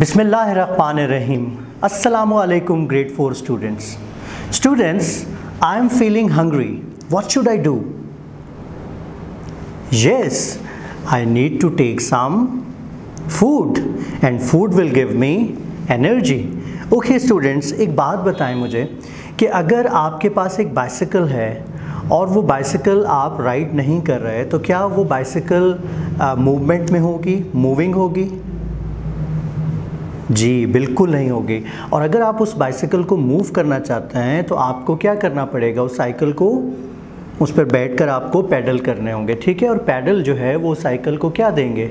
बिसमीम अलकुम great for students. Students I am feeling hungry what should I do yes I need to take some food and food will give me energy okay students एक बात बताएँ मुझे कि अगर आपके पास एक बाइसिकल है और वो बाइसिकल आप राइड नहीं कर रहे तो क्या वो बाइसिकल मूवमेंट uh, में होगी मूविंग होगी? जी, बिल्कुल नहीं होगी। और अगर आप उस बाइसिकल को मूव करना चाहते हैं तो आपको क्या करना पड़ेगा? उस साइकिल को, उस पर बैठकर आपको पैडल करने होंगे, ठीक है? और पैडल जो है, वो साइकिल को क्या देंगे?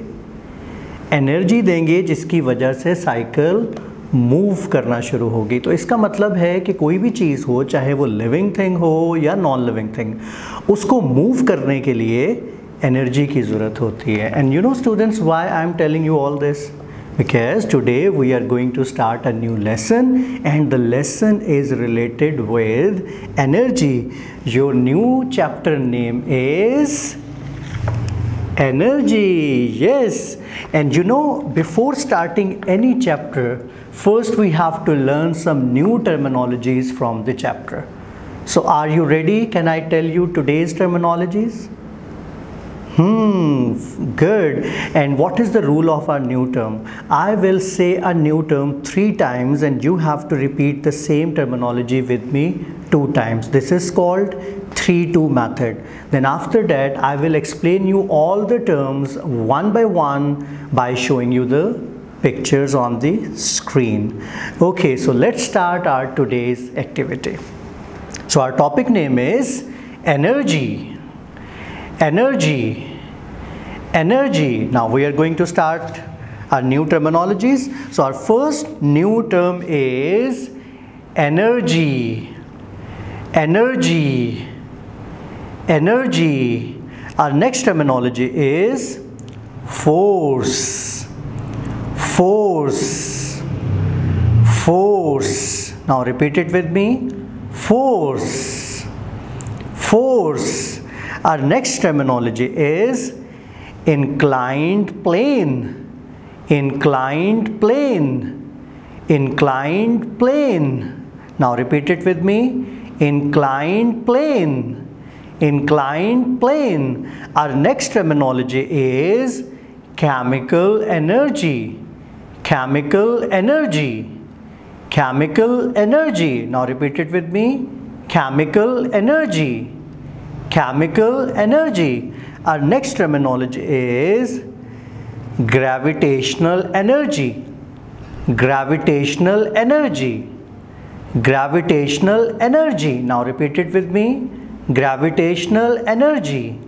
एनर्जी देंगे, जिसकी वजह से साइकिल मूव करना शुरू होगी। तो इसका मतलब है कि कोई भी चीज़ हो, चाहे वो लिविंग थिंग हो या नॉन लिविंग थिंग उसको मूव करने के लिए एनर्जी की ज़रूरत होती है। And you know students why I am telling you all this because today we are going to start a new lesson and the lesson is related with energy. Your new chapter name is energy. Yes. And you know before starting any chapter first we have to learn some new terminologies from the chapter. So are you ready? Can i tell you today's terminologies Hmm, good. And what is the rule of our new term? I will say a new term three times and you have to repeat the same terminology with me two times. This is called 3-2 method. Then after that, I will explain you all the terms one by one by showing you the pictures on the screen. Okay, so let's start our today's activity. So our topic name is energy energy. Energy. Now we are going to start our new terminologies. So our first new term is energy. Energy. Energy. Our next terminology is force. Force. Force. Now repeat it with me. Force. Force our next terminology is inclined plane. Inclined plane. Inclined plane. Now repeat it with me. Inclined plane. Inclined plane. Our next terminology is chemical energy. Chemical energy. Chemical energy. Now repeat it with me. Chemical energy chemical energy. Our next terminology is gravitational energy. Gravitational energy. Gravitational energy. Now repeat it with me. Gravitational energy.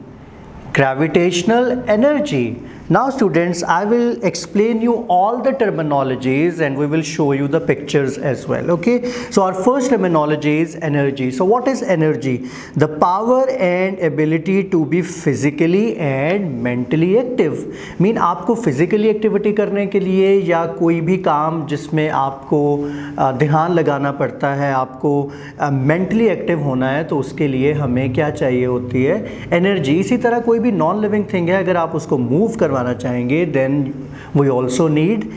Gravitational energy. Now students, I will explain you all the terminologies and we will show you the pictures as well. Okay. So our first terminology is energy. So what is energy? The power and ability to be physically and mentally active. Mean आपको physically activity करने के लिए या कोई भी काम जिसमें आपको ध्यान लगाना पड़ता है आपको mentally active होना है तो उसके लिए हमें क्या चाहिए होती है energy. इसी तरह कोई भी non living thing है अगर आप उसको move करवा करवाना चाहेंगे then we also need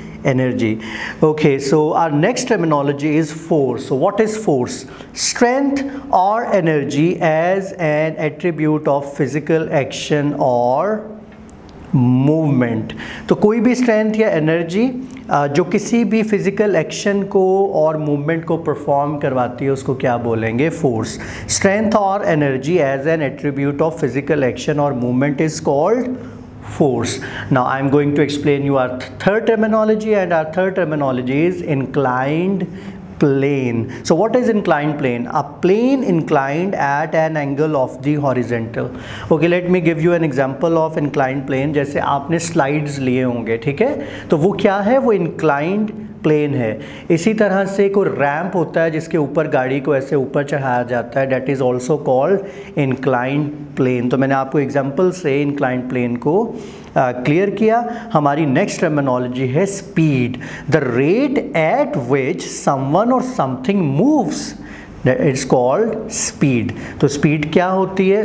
okay, so our next terminology is force. So what is force? Strength or energy as an attribute of physical action or movement तो कोई भी स्ट्रेंथ या एनर्जी जो किसी भी फ़िज़िकल एक्शन को और मूवमेंट को परफॉर्म करवाती है, उसको क्या बोलेंगे? फोर्स स्ट्रेंथ और energy as an attribute of physical action और movement is called force. Now I am going to explain you our third terminology and our third terminology is inclined plane. So what is inclined plane? A plane inclined at an angle of the horizontal. Okay, let me give you an example of inclined plane. जैसे आपने slides लिए होंगे ठीक है तो वो क्या है वो inclined प्लेन है। इसी तरह से कोई रैंप होता है जिसके ऊपर गाड़ी को ऐसे ऊपर चढ़ाया जाता है। That is also called inclined plane तो मैंने आपको एग्ज़ाम्पल से इंक्लाइंड प्लेन को क्लियर uh, किया। हमारी नेक्स्ट टर्मिनोलॉजी है speed the rate at which someone or something moves it's called speed तो स्पीड क्या होती है?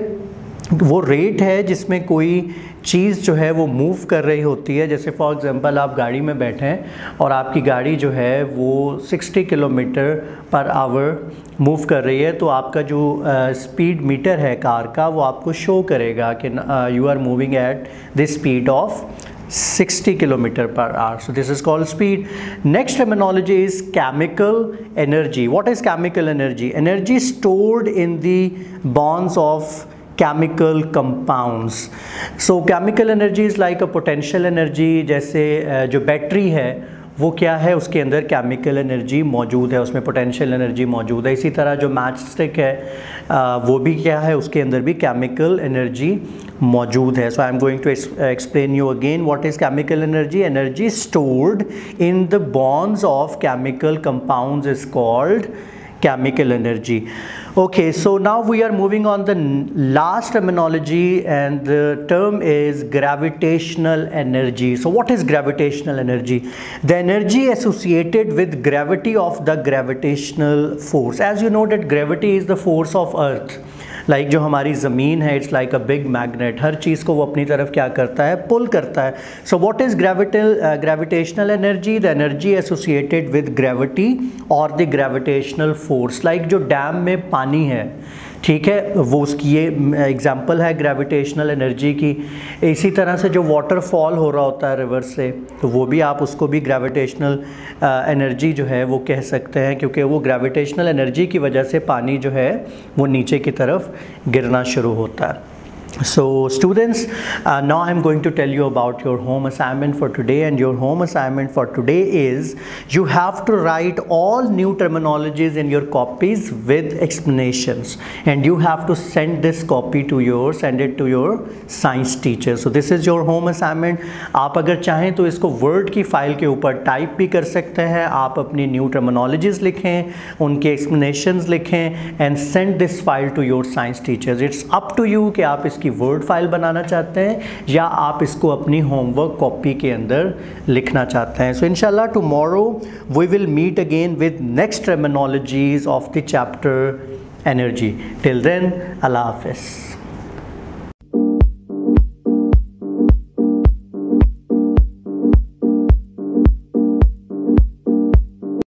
वो रेट है जिसमें कोई चीज़ जो है वो मूव कर रही होती है। जैसे फॉर एग्जांपल आप गाड़ी में बैठे हैं और आपकी गाड़ी जो है वो 60 किलोमीटर पर आवर मूव कर रही है तो आपका जो स्पीड uh, मीटर है कार का वो आपको शो करेगा कि you are moving at the speed of 60 kilometre per hour so this is called speed next terminology is chemical energy what is chemical energy energy stored in the bonds of chemical compounds. So, chemical energy is like a potential energy, जैसे जो battery है, वो क्या है? उसके अंदर chemical energy मौजूद है, उसमें पोटेंशियल एनर्जी मौजूद है। इसी तरह जो मैच स्टिक है वो भी क्या है? उसके अंदर भी केमिकल एनर्जी मौजूद है। So I am going to explain you again what is chemical energy energy stored in the bonds of chemical compounds is called chemical energy. Okay so now we are moving on. The last terminology and the term is gravitational energy. So what is gravitational energy? The energy associated with gravity of the gravitational force. As you know that gravity is the force of earth like जो हमारी ज़मीन है it's like a big magnet हर चीज़ को वो अपनी तरफ़ क्या करता है? पुल करता है. So what is gravital gravitational energy the energy associated with gravity और द ग्रेविटेशनल फोर्स लाइक जो डैम में पानी है ठीक है, वो उसकी ये एग्जांपल है ग्रेविटेशनल एनर्जी की। इसी तरह से जो वाटर फॉल हो रहा होता है रिवर से तो वो भी आप उसको भी ग्रेविटेशनल एनर्जी जो है वो कह सकते हैं, क्योंकि वो ग्रेविटेशनल एनर्जी की वजह से पानी जो है वो नीचे की तरफ़ गिरना शुरू होता है। So students, uh, now I'm going to tell you about your home assignment for today and your home assignment for today is you have to write all new terminologies in your copies with explanations and you have to send this copy to your send it to your science teacher. So this is your home assignment. आप अगर चाहें तो इसको word की file के ऊपर type भी कर सकते हैं आप अपनी न्यू टर्मिनोलॉजीज लिखें उनके explanations लिखें and send this file to your science teachers. It's up to you कि आप इसकी इसकी वर्ड फ़ाइल बनाना चाहते हैं या आप इसको अपनी होमवर्क कॉपी के अंदर लिखना चाहते हैं। सो इनशाला tomorrow we will meet again with next terminologies of the chapter energy till then अल्लाह हाफिज़